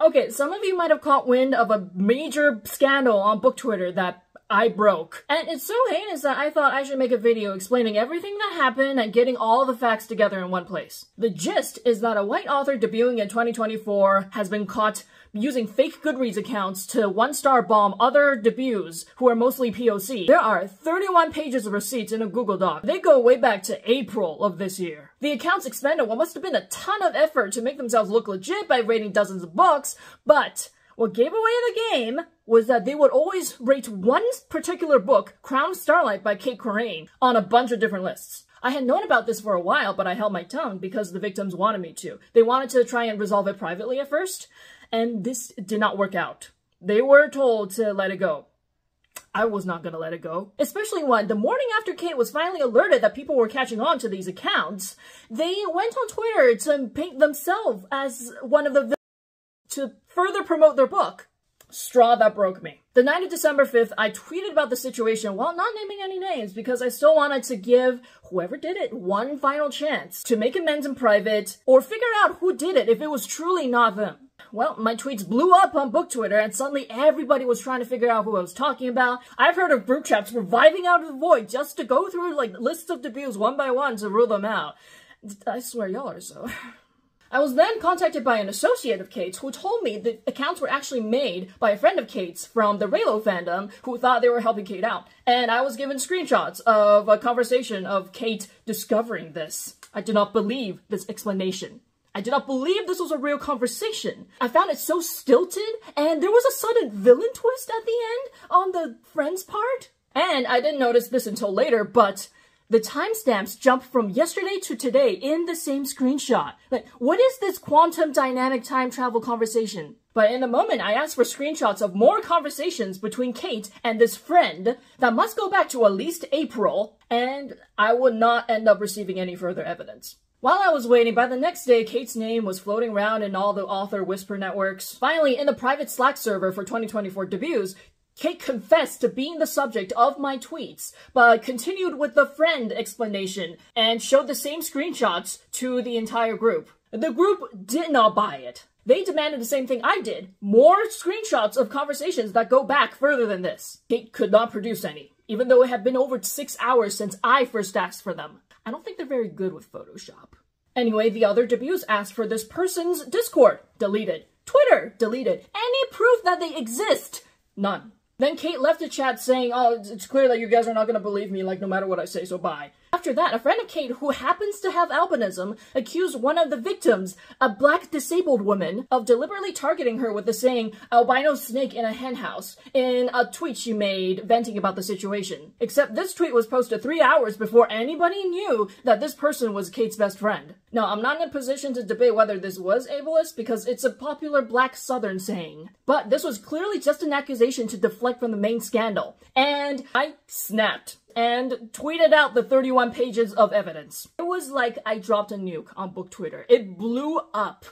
Okay, some of you might have caught wind of a major scandal on book Twitter that I broke. And it's so heinous that I thought I should make a video explaining everything that happened and getting all the facts together in one place. The gist is that a white author debuting in 2024 has been caught using fake Goodreads accounts to one-star bomb other debuts who are mostly POC. There are 31 pages of receipts in a Google Doc. They go way back to April of this year. The accounts expended what must have been a ton of effort to make themselves look legit by rating dozens of books, but what gave away the game was that they would always rate one particular book, Crown Starlight by Cait Corrain, on a bunch of different lists. I had known about this for a while, but I held my tongue because the victims wanted me to. They wanted to try and resolve it privately at first, and this did not work out. They were told to let it go. I was not gonna let it go. Especially when the morning after Cait was finally alerted that people were catching on to these accounts, they went on Twitter to paint themselves as one of the to further promote their book. Straw that broke me. The night of December 5th, I tweeted about the situation while not naming any names because I still wanted to give whoever did it one final chance to make amends in private or figure out who did it if it was truly not them. Well, my tweets blew up on book Twitter and suddenly everybody was trying to figure out who I was talking about. I've heard of group chats reviving out of the void just to go through like lists of debuts one by one to rule them out. I swear y'all are so. I was then contacted by an associate of Cait's who told me the accounts were actually made by a friend of Cait's from the Reylo fandom who thought they were helping Cait out. And I was given screenshots of a conversation of Cait discovering this. I did not believe this explanation. I did not believe this was a real conversation. I found it so stilted, and there was a sudden villain twist at the end on the friend's part. And I didn't notice this until later, but the timestamps jump from yesterday to today in the same screenshot. Like, what is this quantum dynamic time travel conversation? But in a moment, I asked for screenshots of more conversations between Cait and this friend that must go back to at least April, and I would not end up receiving any further evidence. While I was waiting, by the next day, Cait's name was floating around in all the author whisper networks. Finally, in the private Slack server for 2024 debuts, Cait confessed to being the subject of my tweets, but continued with the friend explanation and showed the same screenshots to the entire group. The group did not buy it. They demanded the same thing I did. More screenshots of conversations that go back further than this. Cait could not produce any, even though it had been over six hours since I first asked for them. I don't think they're very good with Photoshop. Anyway, the other debuts asked for this person's Discord. Deleted. Twitter. Deleted. Any proof that they exist. None. Then Cait left the chat saying, oh, it's clear that you guys are not going to believe me, like, no matter what I say, so bye. After that, a friend of Cait, who happens to have albinism, accused one of the victims, a black disabled woman, of deliberately targeting her with the saying, albino snake in a henhouse, in a tweet she made venting about the situation. Except this tweet was posted three hours before anybody knew that this person was Cait's best friend. Now, I'm not in a position to debate whether this was ableist because it's a popular black southern saying. But this was clearly just an accusation to deflect from the main scandal. And I snapped and tweeted out the 31 pages of evidence. It was like I dropped a nuke on book Twitter. It blew up.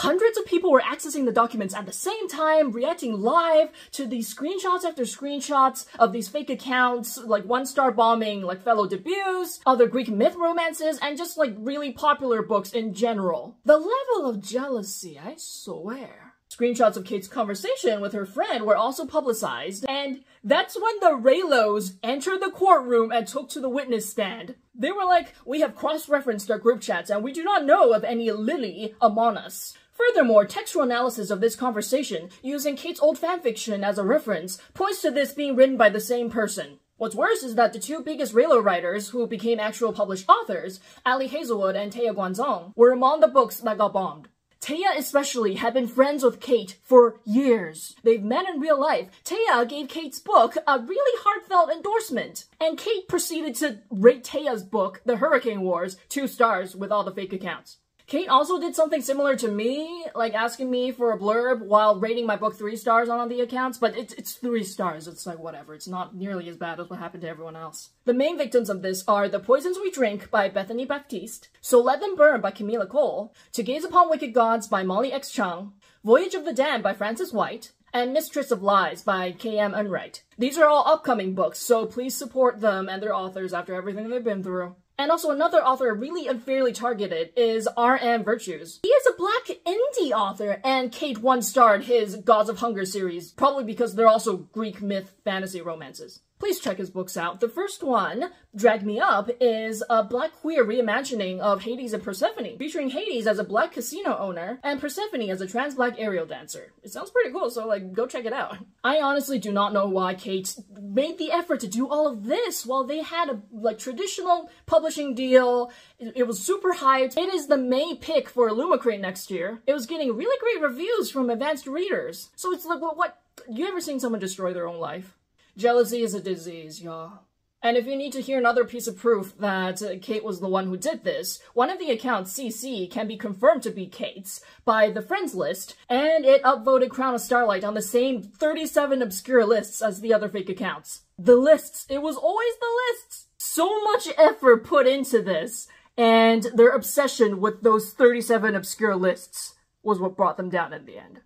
Hundreds of people were accessing the documents at the same time, reacting live to these screenshots after screenshots of these fake accounts, like one-star bombing like fellow debuts, other Greek myth romances, and just like really popular books in general. The level of jealousy, I swear. Screenshots of Cait's conversation with her friend were also publicized, and that's when the Reylos entered the courtroom and took to the witness stand. They were like, we have cross-referenced our group chats and we do not know of any Lily among us. Furthermore, textual analysis of this conversation, using Cait's old fanfiction as a reference, points to this being written by the same person. What's worse is that the two biggest Reylo writers who became actual published authors, Ali Hazelwood and Thea Guanzon, were among the books that got bombed. Thea especially had been friends with Cait for years. They've met in real life. Thea gave Cait's book a really heartfelt endorsement. And Cait proceeded to rate Thea's book, The Hurricane Wars, two stars with all the fake accounts. Cait also did something similar to me, like asking me for a blurb while rating my book three stars on all the accounts, but it's, it's three stars. It's like, whatever. It's not nearly as bad as what happened to everyone else. The main victims of this are The Poisons We Drink by Bethany Baptiste, So Let Them Burn by Kamilah Cole, To Gaze Upon Wicked Gods by Molly X. Chang, Voyage of the Damned by Frances White, and Mistress of Lies by K.M. Enright. These are all upcoming books, so please support them and their authors after everything they've been through. And also another author really unfairly targeted is R.M. Virtues. He is a black indie author, and Cait one starred his Gods of Hunger series, probably because they're also Greek myth fantasy romances. Please check his books out. The first one, Drag Me Up, is a black queer reimagining of Hades and Persephone, featuring Hades as a black casino owner and Persephone as a trans black aerial dancer. It sounds pretty cool, so like, go check it out. I honestly do not know why Cait made the effort to do all of this while they had a like traditional publishing deal. It, it was super hyped. It is the May pick for Illumicrate next year. It was getting really great reviews from advanced readers. So it's like, what, what? You ever seen someone destroy their own life? Jealousy is a disease, y'all. And if you need to hear another piece of proof that Cait was the one who did this, one of the accounts, CC, can be confirmed to be Cait's by the friends list, and it upvoted Crown of Starlight on the same 37 obscure lists as the other fake accounts. The lists. It was always the lists. So much effort put into this, and their obsession with those 37 obscure lists was what brought them down in the end.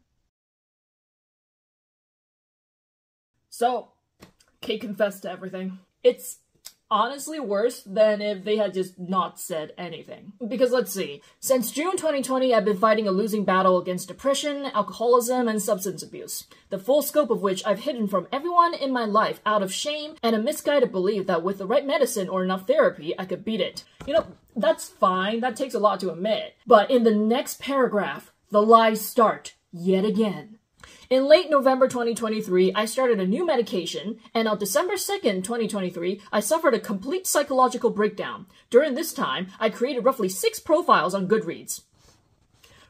So, Cait confessed to everything. It's honestly worse than if they had just not said anything. Because let's see, since June 2020 I've been fighting a losing battle against depression, alcoholism, and substance abuse, the full scope of which I've hidden from everyone in my life out of shame and a misguided belief that with the right medicine or enough therapy I could beat it. You know, that's fine, that takes a lot to admit. But in the next paragraph, the lies start yet again. In late November 2023, I started a new medication, and on December 2nd, 2023, I suffered a complete psychological breakdown. During this time, I created roughly six profiles on Goodreads.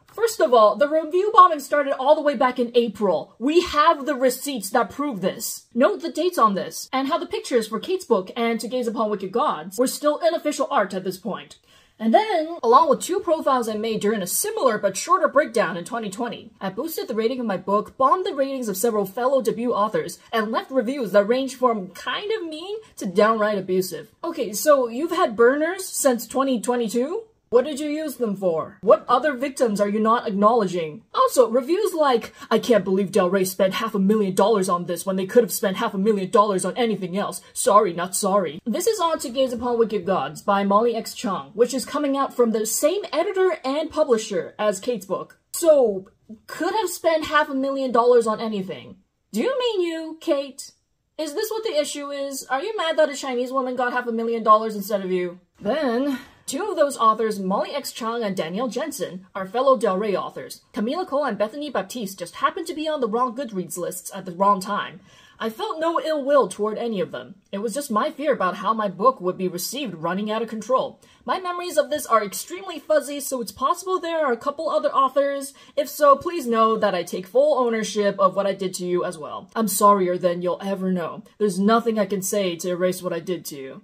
First of all, the review bombing started all the way back in April. We have the receipts that prove this. Note the dates on this, and how the pictures for Cait's book and To Gaze Upon Wicked Gods were still unofficial art at this point. And then, along with two profiles I made during a similar but shorter breakdown in 2020, I boosted the rating of my book, bombed the ratings of several fellow debut authors, and left reviews that range from kind of mean to downright abusive. Okay, so you've had burners since 2022? What did you use them for? What other victims are you not acknowledging? Also, reviews like, I can't believe Del Rey spent half a million dollars on this when they could have spent half a million dollars on anything else. Sorry, not sorry. This is on To Gaze Upon Wicked Gods by Molly X. Chang, which is coming out from the same editor and publisher as Cait's book. So, could have spent half a million dollars on anything. Do you mean you, Cait? Is this what the issue is? Are you mad that a Chinese woman got half a million dollars instead of you? Then, Two of those authors, Molly X. Chang and Danielle Jensen, are fellow Del Rey authors. Kamilah Cole and Bethany Baptiste just happened to be on the wrong Goodreads lists at the wrong time. I felt no ill will toward any of them. It was just my fear about how my book would be received running out of control. My memories of this are extremely fuzzy, so it's possible there are a couple other authors. If so, please know that I take full ownership of what I did to you as well. I'm sorrier than you'll ever know. There's nothing I can say to erase what I did to you.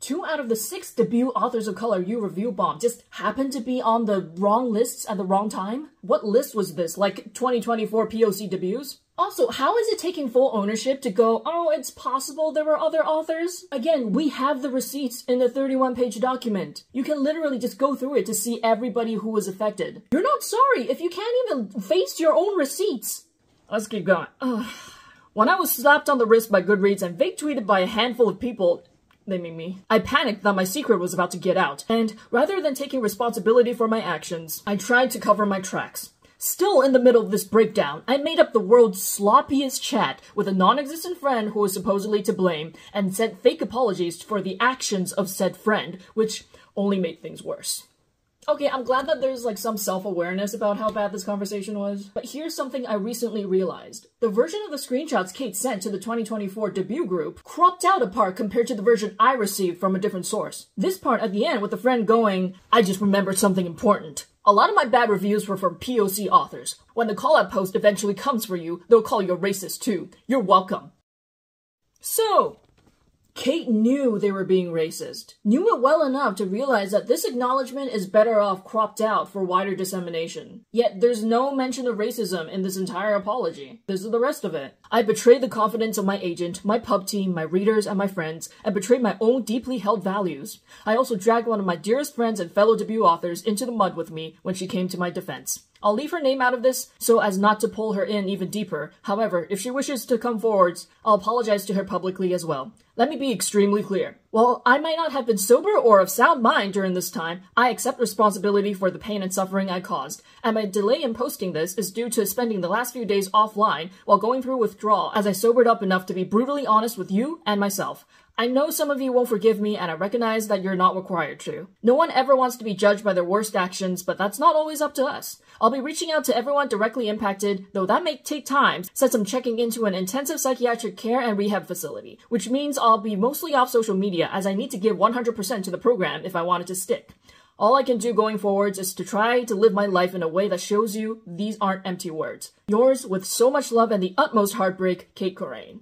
Two out of the six debut authors of color you review bomb just happened to be on the wrong lists at the wrong time? What list was this? Like 2024 POC debuts? Also, how is it taking full ownership to go, oh, it's possible there were other authors? Again, we have the receipts in the 31 page document. You can literally just go through it to see everybody who was affected. You're not sorry if you can't even face your own receipts. Let's keep going. Ugh. When I was slapped on the wrist by Goodreads and fake tweeted by a handful of people, they mean me. I panicked that my secret was about to get out, and rather than taking responsibility for my actions, I tried to cover my tracks. Still in the middle of this breakdown, I made up the world's sloppiest chat with a non-existent friend who was supposedly to blame, and sent fake apologies for the actions of said friend, which only made things worse. Okay, I'm glad that there's like some self-awareness about how bad this conversation was, but here's something I recently realized. The version of the screenshots Cait sent to the 2024 debut group cropped out a part compared to the version I received from a different source. This part at the end with the friend going, I just remembered something important. A lot of my bad reviews were from POC authors. When the call-out post eventually comes for you, they'll call you a racist too. You're welcome. So, Cait knew they were being racist, knew it well enough to realize that this acknowledgement is better off cropped out for wider dissemination. Yet there's no mention of racism in this entire apology. This is the rest of it. I betrayed the confidence of my agent, my pub team, my readers, and my friends, and betrayed my own deeply held values. I also dragged one of my dearest friends and fellow debut authors into the mud with me when she came to my defense. I'll leave her name out of this so as not to pull her in even deeper. However, if she wishes to come forwards, I'll apologize to her publicly as well. Let me be extremely clear. While I might not have been sober or of sound mind during this time, I accept responsibility for the pain and suffering I caused, and my delay in posting this is due to spending the last few days offline while going through withdrawal as I sobered up enough to be brutally honest with you and myself. I know some of you won't forgive me, and I recognize that you're not required to. No one ever wants to be judged by their worst actions, but that's not always up to us. I'll be reaching out to everyone directly impacted, though that may take time, since I'm checking into an intensive psychiatric care and rehab facility, which means I'll be mostly off social media as I need to give 100% to the program if I want it to stick. All I can do going forwards is to try to live my life in a way that shows you these aren't empty words. Yours, with so much love and the utmost heartbreak, Cait Corrain.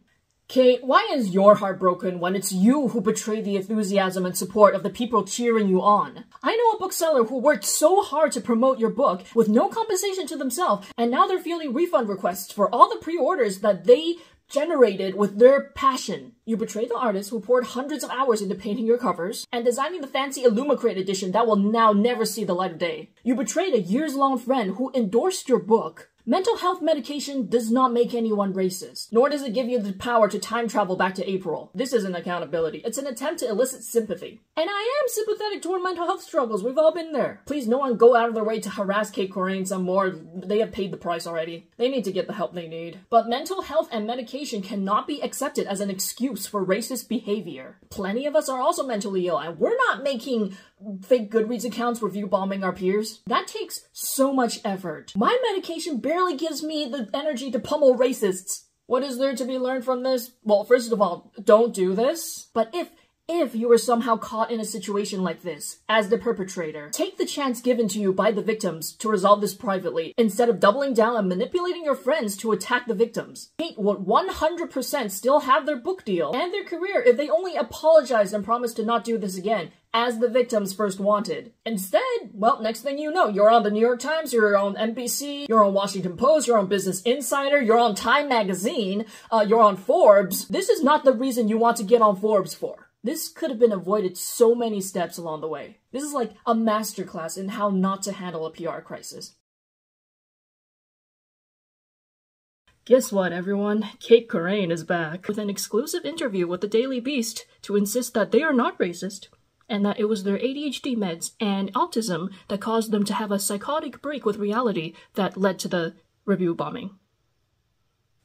Cait, why is your heart broken when it's you who betrayed the enthusiasm and support of the people cheering you on? I know a bookseller who worked so hard to promote your book with no compensation to themselves, and now they're feeling refund requests for all the pre-orders that they generated with their passion. You betrayed the artist who poured hundreds of hours into painting your covers and designing the fancy Illumicrate edition that will now never see the light of day. You betrayed a years-long friend who endorsed your book Mental health medication does not make anyone racist, nor does it give you the power to time travel back to April. This isn't accountability. It's an attempt to elicit sympathy. And I am sympathetic toward mental health struggles. We've all been there. Please no one go out of their way to harass Cait Corrain some more. They have paid the price already. They need to get the help they need. But mental health and medication cannot be accepted as an excuse for racist behavior. Plenty of us are also mentally ill, and we're not making fake Goodreads accounts review bombing our peers. That takes so much effort. My medication barely gives me the energy to pummel racists. What is there to be learned from this? Well, first of all, don't do this. But if if you were somehow caught in a situation like this, as the perpetrator, take the chance given to you by the victims to resolve this privately, instead of doubling down and manipulating your friends to attack the victims. Cait would 100% still have their book deal and their career if they only apologized and promised to not do this again, as the victims first wanted. Instead, well, next thing you know, you're on the New York Times, you're on NBC, you're on Washington Post, you're on Business Insider, you're on Time Magazine, uh, you're on Forbes. This is not the reason you want to get on Forbes for. This could have been avoided so many steps along the way. This is like a masterclass in how not to handle a PR crisis. Guess what, everyone? Cait Corrain is back with an exclusive interview with the Daily Beast to insist that they are not racist and that it was their ADHD meds and autism that caused them to have a psychotic break with reality that led to the review bombing.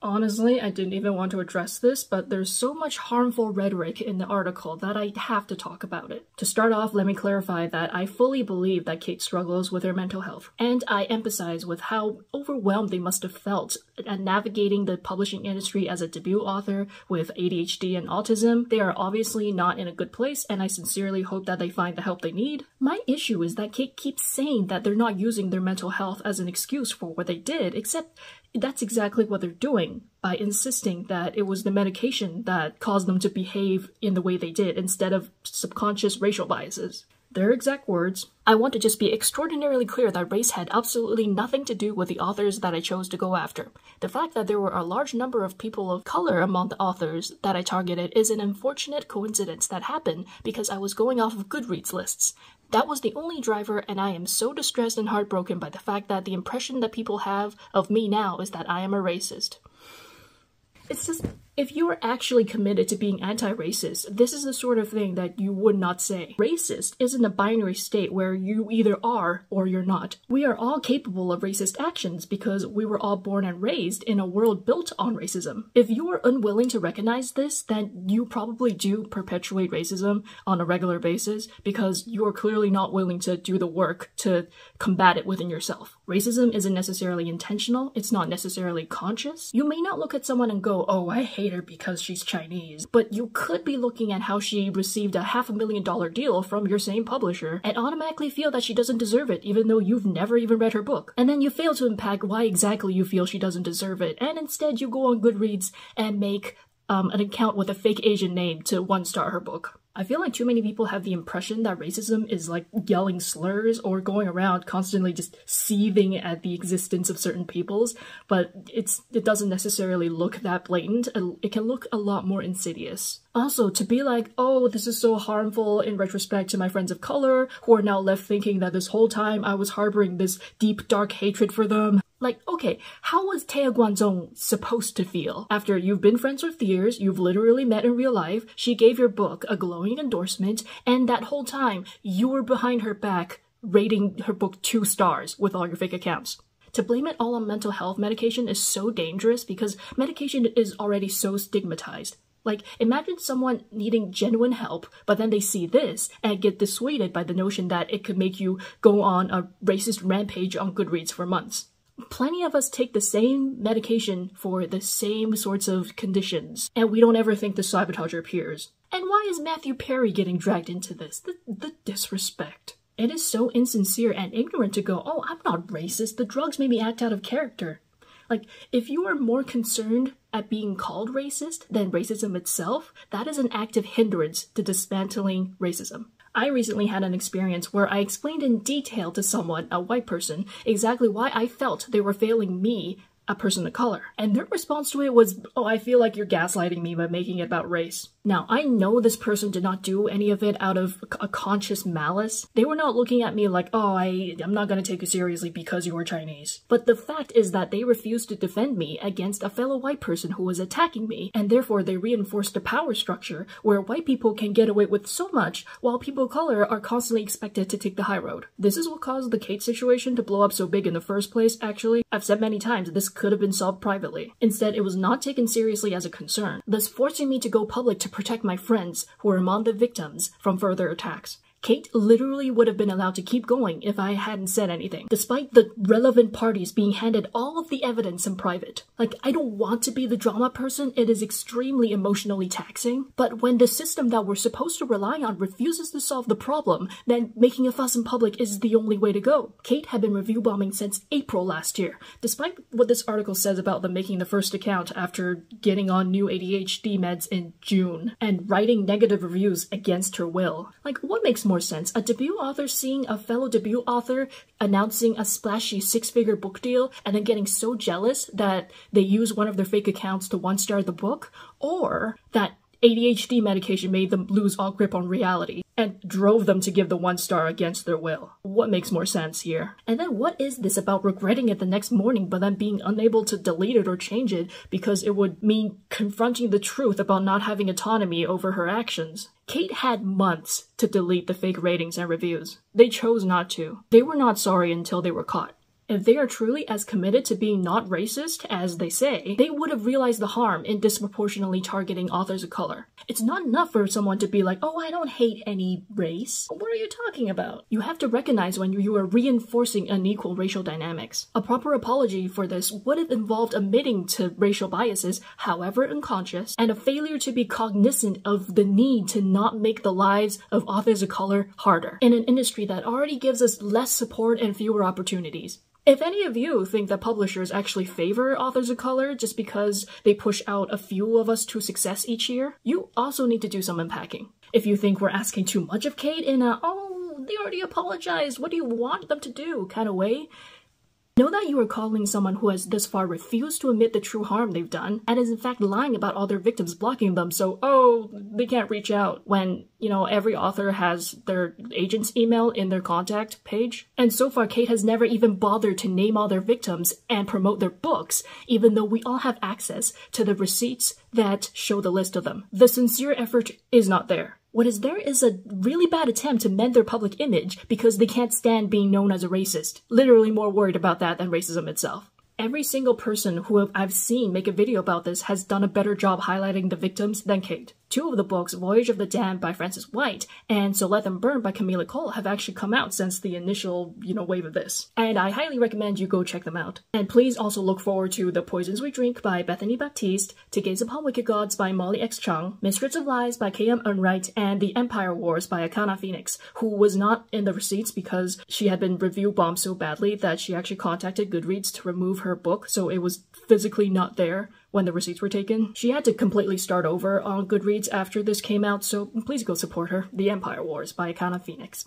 Honestly, I didn't even want to address this, but there's so much harmful rhetoric in the article that I have to talk about it. To start off, let me clarify that I fully believe that Cait struggles with her mental health, and I empathize with how overwhelmed they must have felt at navigating the publishing industry as a debut author with ADHD and autism. They are obviously not in a good place, and I sincerely hope that they find the help they need. My issue is that Cait keeps saying that they're not using their mental health as an excuse for what they did, except that's exactly what they're doing by insisting that it was the medication that caused them to behave in the way they did instead of subconscious racial biases. Their exact words I want to just be extraordinarily clear that race had absolutely nothing to do with the authors that I chose to go after. The fact that there were a large number of people of color among the authors that I targeted is an unfortunate coincidence that happened because I was going off of Goodreads lists. That was the only driver, and I am so distressed and heartbroken by the fact that the impression that people have of me now is that I am a racist. It's just if you are actually committed to being anti-racist, this is the sort of thing that you would not say. Racist isn't a binary state where you either are or you're not. We are all capable of racist actions because we were all born and raised in a world built on racism. If you are unwilling to recognize this, then you probably do perpetuate racism on a regular basis because you are clearly not willing to do the work to combat it within yourself. Racism isn't necessarily intentional, it's not necessarily conscious. You may not look at someone and go, oh, I hate hate her because she's Chinese, but you could be looking at how she received a half a million dollar deal from your same publisher and automatically feel that she doesn't deserve it even though you've never even read her book. And then you fail to unpack why exactly you feel she doesn't deserve it, and instead you go on Goodreads and make um, an account with a fake Asian name to one star her book. I feel like too many people have the impression that racism is like yelling slurs or going around constantly just seething at the existence of certain peoples, but it's it doesn't necessarily look that blatant. It can look a lot more insidious. Also, to be like, oh, this is so harmful in retrospect to my friends of color who are now left thinking that this whole time I was harboring this deep, dark hatred for them. Like, okay, how was Thea Guanzon supposed to feel? After you've been friends for years, you've literally met in real life, she gave your book a glowing endorsement, and that whole time, you were behind her back rating her book two stars with all your fake accounts. To blame it all on mental health medication is so dangerous because medication is already so stigmatized. Like, imagine someone needing genuine help, but then they see this and get dissuaded by the notion that it could make you go on a racist rampage on Goodreads for months plenty of us take the same medication for the same sorts of conditions, and we don't ever think the sabotage appears. And why is Matthew Perry getting dragged into this? The, the disrespect. It is so insincere and ignorant to go, oh, I'm not racist, the drugs made me act out of character. Like, if you are more concerned at being called racist than racism itself, that is an active hindrance to dismantling racism. I recently had an experience where I explained in detail to someone, a white person, exactly why I felt they were failing me a person of color. And their response to it was, oh, I feel like you're gaslighting me by making it about race. Now, I know this person did not do any of it out of a conscious malice. They were not looking at me like, oh, I, I'm not gonna take you seriously because you are Chinese. But the fact is that they refused to defend me against a fellow white person who was attacking me, and therefore they reinforced a power structure where white people can get away with so much while people of color are constantly expected to take the high road. This is what caused the Cait situation to blow up so big in the first place, actually. I've said many times this could have been solved privately. Instead, it was not taken seriously as a concern, thus forcing me to go public to protect my friends who were among the victims from further attacks. Cait literally would have been allowed to keep going if I hadn't said anything, despite the relevant parties being handed all of the evidence in private. Like, I don't want to be the drama person, it is extremely emotionally taxing, but when the system that we're supposed to rely on refuses to solve the problem, then making a fuss in public is the only way to go. Cait had been review bombing since April last year, despite what this article says about them making the first account after getting on new ADHD meds in June, and writing negative reviews against her will. Like, what makes more more sense. A debut author seeing a fellow debut author announcing a splashy six figure book deal and then getting so jealous that they use one of their fake accounts to one star the book, or that ADHD medication made them lose all grip on reality and drove them to give the one star against their will. What makes more sense here? And then what is this about regretting it the next morning but then being unable to delete it or change it because it would mean confronting the truth about not having autonomy over her actions? Cait had months to delete the fake ratings and reviews. They chose not to. They were not sorry until they were caught. If they are truly as committed to being not racist as they say, they would have realized the harm in disproportionately targeting authors of color. It's not enough for someone to be like, oh, I don't hate any race. What are you talking about? You have to recognize when you are reinforcing unequal racial dynamics. A proper apology for this would have involved admitting to racial biases, however unconscious, and a failure to be cognizant of the need to not make the lives of authors of color harder in an industry that already gives us less support and fewer opportunities. If any of you think that publishers actually favor authors of color just because they push out a few of us to success each year, you also need to do some unpacking. If you think we're asking too much of Cait in a, oh, they already apologized, what do you want them to do kind of way, Know that you are calling someone who has thus far refused to admit the true harm they've done and is in fact lying about all their victims blocking them so, oh, they can't reach out when, you know, every author has their agent's email in their contact page. And so far, Cait has never even bothered to name all their victims and promote their books, even though we all have access to the receipts that show the list of them. The sincere effort is not there. What is there is a really bad attempt to mend their public image because they can't stand being known as a racist. Literally more worried about that than racism itself. Every single person who I've seen make a video about this has done a better job highlighting the victims than Cait. Two of the books, Voyage of the Damned by Frances White and So Let Them Burn by Kamilah Cole, have actually come out since the initial, you know, wave of this. And I highly recommend you go check them out. And please also look forward to The Poisons We Drink by Bethany Baptiste, To Gaze Upon Wicked Gods by Molly X. Chang, Mistress of Lies by K.M. Enright, and The Empire Wars by Akana Phenix, who was not in the receipts because she had been review bombed so badly that she actually contacted Goodreads to remove her book, so it was physically not there when the receipts were taken. She had to completely start over on Goodreads after this came out, so please go support her. The Empire Wars by Akana Phenix.